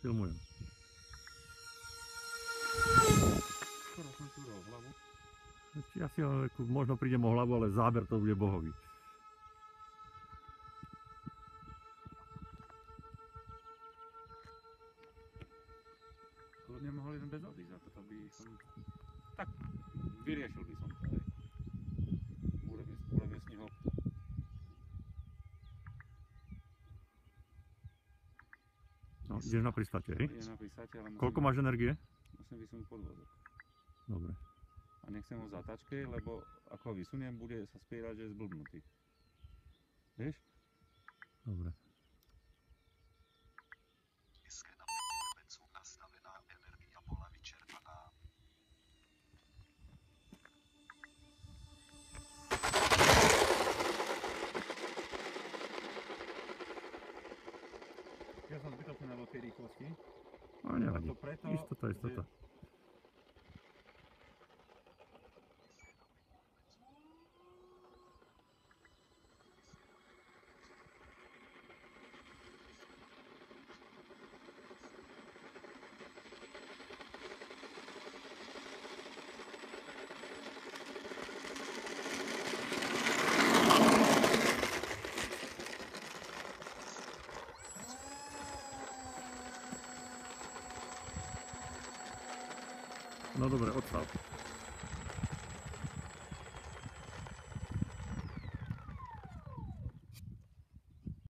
Filmujem. Ja si ako, možno prídem o hlavu, ale záber to bude bohový. Kľudne mohol jeden bez odísť, a to by som... Tak, vyriešil by som to, hej. Urobil, urobil z neho No, ideš na pristate, hej? je napísať, ale musím, Koľko máš energie? musím vysunúť podvozok. Dobre. A nechcem ho v zatačke, lebo ako ho vysuniem, bude sa spierať, že je zblbnutý. Vieš? Dobre. Ja som zbytočne na veľkej rýchlosti. No nevadí. To preto, Istota, istota. že- No dobre, odpad.